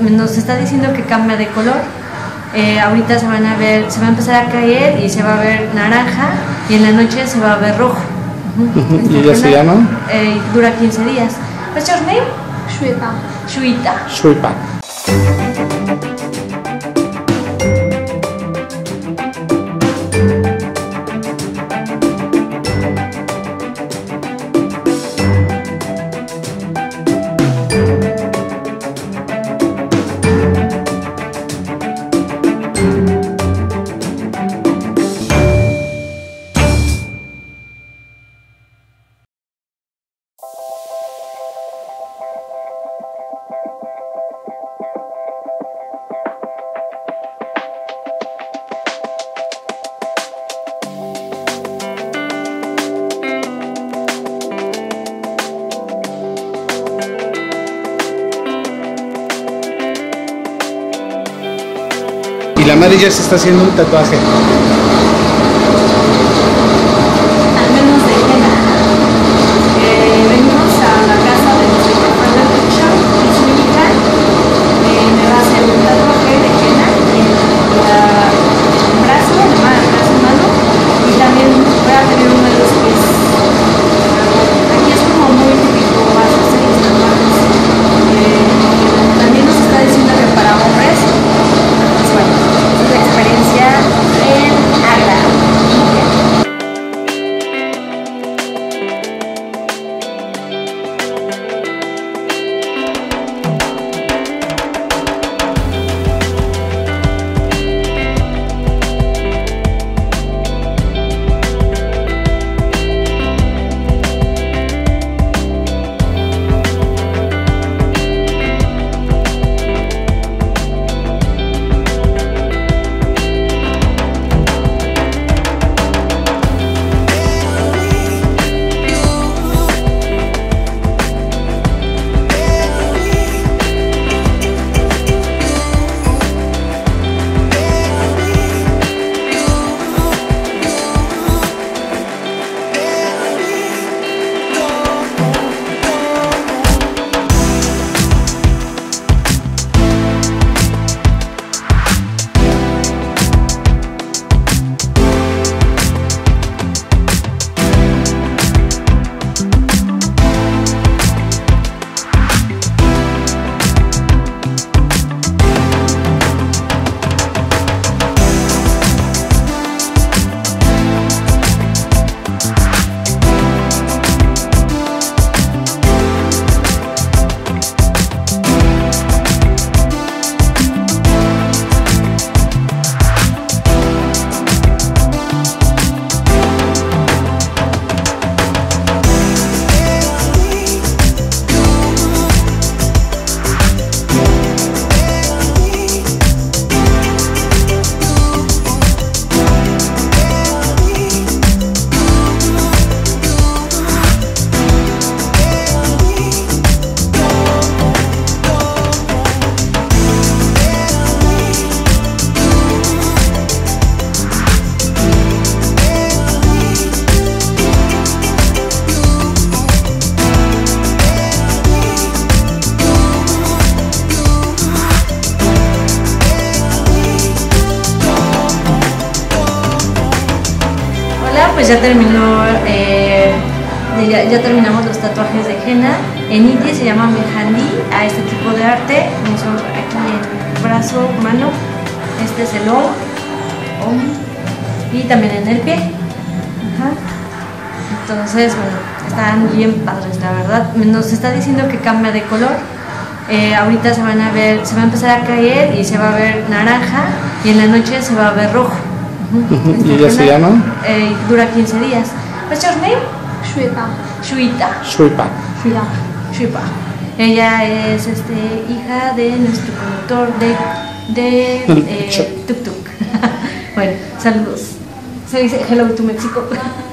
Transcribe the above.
Nos está diciendo que cambia de color. Eh, ahorita se van a ver, se va a empezar a caer y se va a ver naranja y en la noche se va a ver rojo. ¿Y ella se llama? Eh, dura 15 días. What's your name? Shweta. Shuita. Shuipa. Y la madre ya se está haciendo un tatuaje. Ya terminó, eh, ya, ya terminamos los tatuajes de henna. En India se llama mehandi a este tipo de arte. Me hizo aquí el brazo, mano. Este es el om, y también en el pie. Entonces, bueno, están bien padres, la verdad. Nos está diciendo que cambia de color. Eh, ahorita se van a ver, se va a empezar a caer y se va a ver naranja y en la noche se va a ver rojo. Ujú. ¿Y ella se llama? Eh, dura 15 días. What's your name? Shweta. Shuita. Shuipa. Shweta. Shuipa. Ella es este, hija de nuestro conductor de, de eh. Tuk Tuk. bueno, saludos. Se dice hello to México.